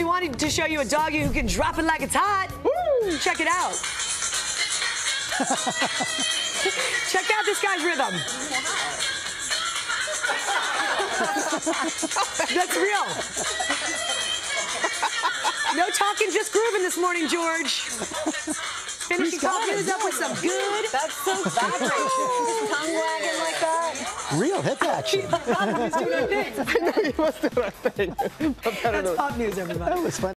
we wanted to show you a doggy who can drop it like it's hot. Woo! Check it out. Check out this guy's rhythm. That's real. No talking, just grooving this morning, George. Finishing coffee up with some good. That's so vibrant. Tongue wagging. Real hip action. He's doing our thing. he was doing our thing. That's than- pop news, everybody. That was fun.